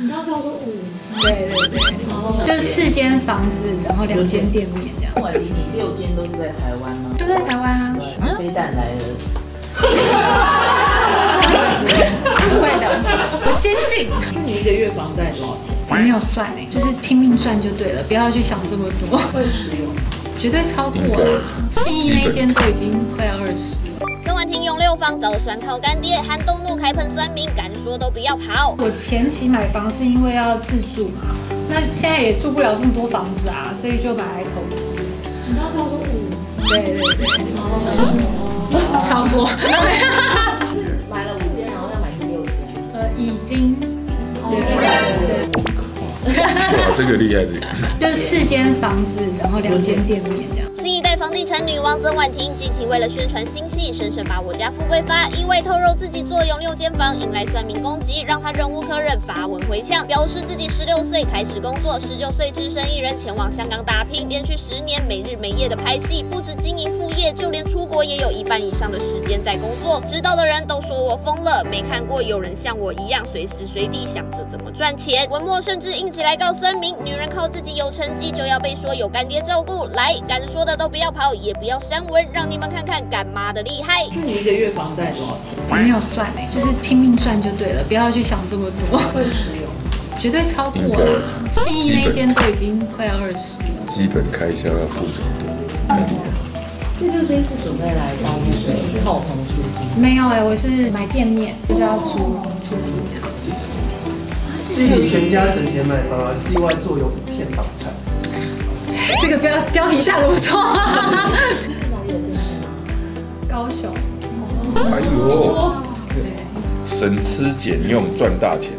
你要叫做五，对对对，就是四间房子，然后两间店面这样。我离你六间都是在台湾吗？都在台湾啊。对，飞弹来了。不会的，我坚信。那你一个月房贷多少钱？没有算哎，就是拼命赚就对了，不要去想这么多。会使用？绝对超过了。信义那间都已经快要二十了。曾婉婷永六方找酸靠干爹，寒冬怒开喷酸民，敢说都不要跑。我前期买房是因为要自住嘛，那现在也住不了这么多房子啊，所以就买来投资。你要叫做五，对对对，超过。买了五间，然后要买第六间。呃，已经。对对对。哇，这个厉害，这个。就是四间房子，然后两间店面这样。新一代房地产女王曾婉婷近期为了宣传新戏，深深把我家富贵发，意外透露自己坐拥六间房，引来算命攻击，让她忍无可忍，发文回呛，表示自己十六岁开始工作，十九岁只身一人前往香港打拼，连续十年没日没夜的拍戏，不止经营副业，就连出国也有一半以上的时间在工作。知道的人都说我疯了，没看过有人像我一样随时随地想着怎么赚钱。文末甚至硬起来告酸民，女人靠自己有成绩就要被说有干爹照顾，来敢说的都不要跑，也不要删文，让你们看看干妈的厉害。那你一个月房贷多少钱？没有算哎，就是拼命赚就对了，不要去想这么多。会使用？绝对超过了。信义那间都已经快要二十了。基本开销要付这么多，太厉害。这六间是准备来当那个套房出租？没有哎，我是买店面，就是要租出租这样。是以全家省钱买房啊，戏外作有五片房产。这个标标题下的不错。高雄。哎呦，省吃俭用赚大钱。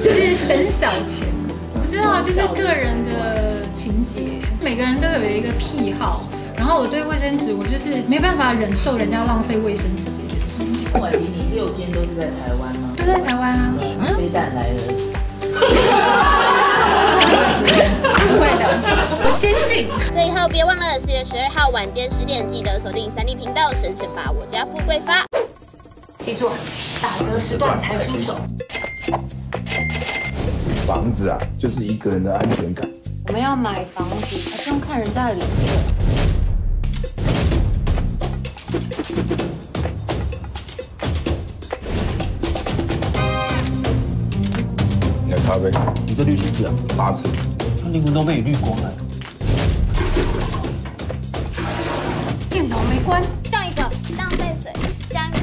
就是省小钱，我不知道，就是个人的情节，每个人都有一个癖好。然后我对卫生纸，我就是没办法忍受人家浪费卫生纸这件事情。我离你六间都是在台湾吗？都在台湾啊。对，飞弹来了。不会的，我坚信。最后别忘了四月十二号晚间十点，记得锁定三立频道，神神把我家富贵发。记住，打折时段才出手。房子啊，就是一个人的安全感。我们要买房子，还不用看人家的脸色。你这滤几次啊？八次。灵魂都被你滤光了。电脑没关，降一个，浪费水，加一个。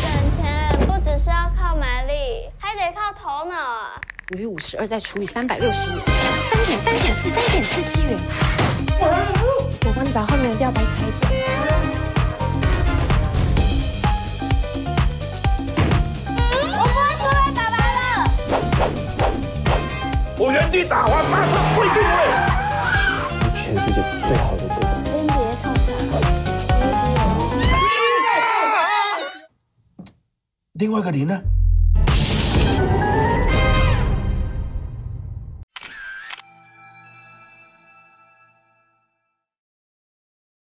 省钱不只是要靠蛮力，还得靠头脑啊！五月五十二再除以三百六十五，三点三点四三点四七元。我帮你把后面的吊牌拆掉。我原地打滑刹车会定位。全世界最好的对手。林杰超帅。另外一个零呢？